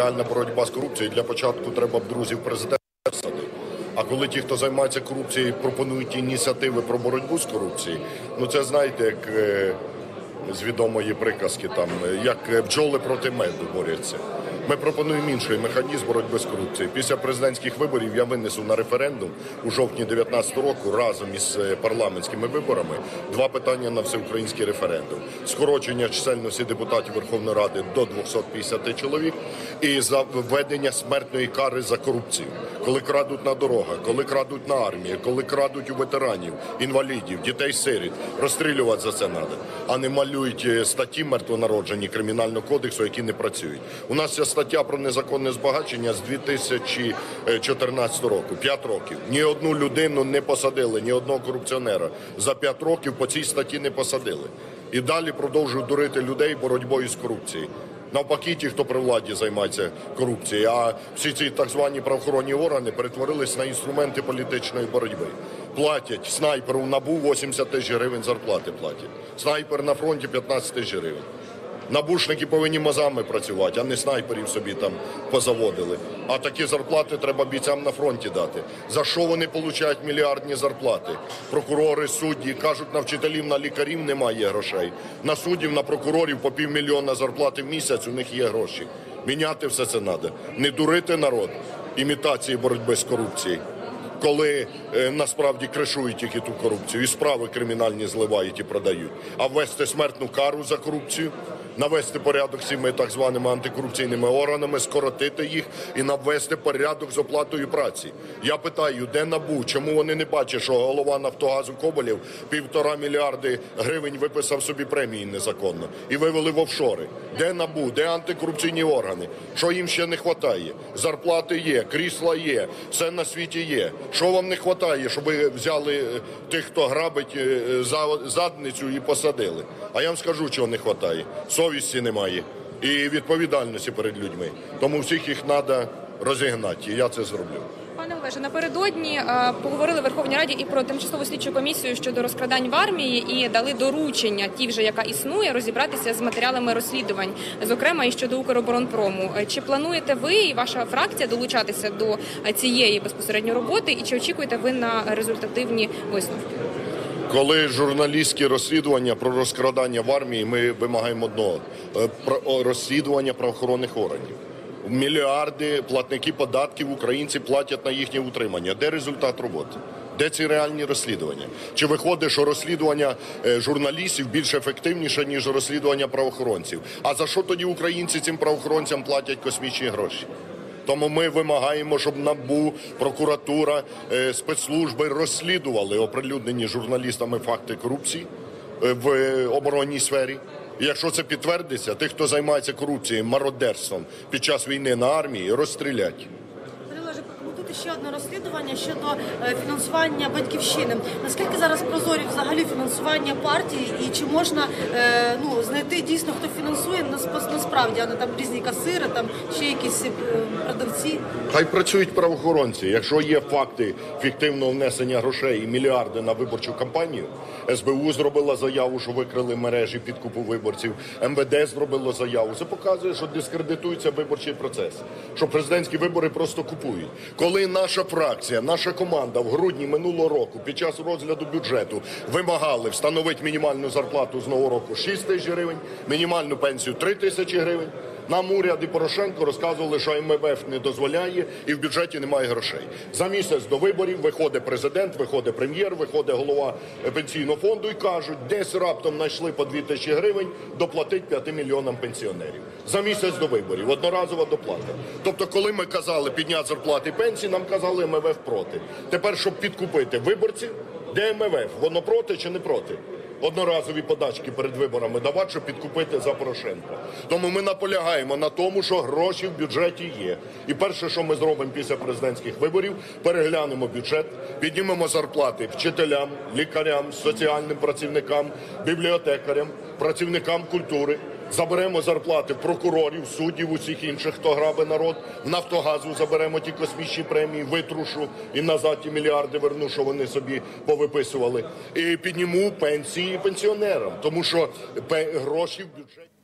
реальна боротьба з корупцією, для початку треба б друзів президента. А коли ті, хто займається корупцією, пропонують ініціативи про боротьбу з корупцією, ну це знаєте, як е, з відомої приказки, там як е, бджоли проти меду борються. Ми пропонуємо інший механізм боротьби з корупцією. Після президентських виборів я винесу на референдум у жовтні 2019 року разом із е, парламентськими виборами два питання на всеукраїнський референдум: скорочення чисельності депутатів Верховної Ради до 250 чоловік і за введення смертної кари за корупцію, коли крадуть на дорогах, коли крадуть на армії, коли крадуть у ветеранів, інвалідів, дітей сиріт, розстрілювати за це треба, а не малюють е, статті мертвонароджені кримінального кодексу, які не працюють. У нас є стаття про незаконне збагачення з 2014 року. П'ять років. Ні одну людину не посадили, ні одного корупціонера за п'ять років по цій статті не посадили. І далі продовжують дурити людей боротьбою з корупцією. Навпаки, ті, хто при владі займається корупцією, а всі ці так звані правоохоронні органи перетворились на інструменти політичної боротьби. Платять снайперу в набу 80 тисяч гривень зарплати платять. Снайпер на фронті 15 тисяч гривень. Набушники повинні мазами працювати, а не снайперів собі там позаводили. А такі зарплати треба бійцям на фронті дати. За що вони отримують мільярдні зарплати? Прокурори, судді кажуть, на вчителів, на лікарів немає грошей. На суддів, на прокурорів по півмільйона зарплати в місяць у них є гроші. Міняти все це треба. Не дурити народ імітації боротьби з корупцією. Коли е, насправді кришують тільки ту корупцію, і справи кримінальні зливають і продають, а ввести смертну кару за корупцію, навести порядок з цими так званими антикорупційними органами, скоротити їх і навести порядок з оплатою праці. Я питаю, де набу? Чому вони не бачать, що голова Нафтогазу Коболєв півтора мільярди гривень виписав собі премії незаконно і вивели в офшори? Де набу? Де антикорупційні органи? Що їм ще не вистачає? Зарплати є, крісла є, все на світі є. Що вам не вистачає, щоб ви взяли е, тих, хто грабить е, за задницю і посадили? А я вам скажу, чого не вистачає. Совісті немає і відповідальності перед людьми. Тому всіх їх треба розігнати. І я це зроблю. Пане Олеже, напередодні е, поговорили в Верховній Раді і про тимчасову слідчу комісію щодо розкрадань в армії і дали доручення, ті вже яка існує, розібратися з матеріалами розслідувань, зокрема і щодо Укроборонпрому. Е, Чи плануєте ви і ваша фракція долучатися до е, цієї безпосередньо роботи, і чи очікуєте ви на результативні висновки? Коли журналістські розслідування про розкрадання в армії, ми вимагаємо одного е, про розслідування правоохоронних органів. Мільярди платники податків українці платять на їхнє утримання. Де результат роботи? Де ці реальні розслідування? Чи виходить, що розслідування е, журналістів більш ефективніше, ніж розслідування правоохоронців? А за що тоді українці цим правоохоронцям платять космічні гроші? Тому ми вимагаємо, щоб НАБУ, прокуратура, е, спецслужби розслідували оприлюднені журналістами факти корупції е, в е, оборонній сфері. Якщо це підтвердиться, тих, хто займається корупцією, мародерством під час війни на армії, розстрілять. Ще одне розслідування щодо е, фінансування батьківщини. Наскільки зараз прозорі взагалі фінансування партії, і чи можна е, ну знайти дійсно хто фінансує насправді, а не там різні касири, там ще якісь е, продавці? Хай працюють правоохоронці. Якщо є факти фіктивного внесення грошей і мільярди на виборчу кампанію, СБУ зробила заяву, що викрили мережі підкупу виборців. МВД зробило заяву. Це показує, що дискредитується виборчий процес, що президентські вибори просто купують. Коли наша фракція, наша команда в грудні минулого року під час розгляду бюджету вимагали встановити мінімальну зарплату з нового року 6 тисяч гривень, мінімальну пенсію 3 тисячі гривень. Нам уряд і Порошенко розказували, що МВФ не дозволяє і в бюджеті немає грошей. За місяць до виборів виходить президент, виходить прем'єр, виходить голова пенсійного фонду і кажуть, десь раптом знайшли по 2 тисячі гривень доплатить 5 мільйонам пенсіонерів. За місяць до виборів одноразова доплата. Тобто, коли ми казали підняти зарплати пенсії, нам казали МВФ проти. Тепер, щоб підкупити виборців, де МВФ? Воно проти чи не проти? Одноразові подачки перед виборами давати, щоб підкупити за Порошенка. Тому ми наполягаємо на тому, що гроші в бюджеті є. І перше, що ми зробимо після президентських виборів, переглянемо бюджет, піднімемо зарплати вчителям, лікарям, соціальним працівникам, бібліотекарям, працівникам культури. Заберемо зарплати прокурорів, суддів, усіх інших, хто грабе народ. В Нафтогазу заберемо ті космічні премії, витрушу і назад ті мільярди верну, що вони собі повиписували. І підніму пенсії пенсіонерам, тому що гроші в бюджеті.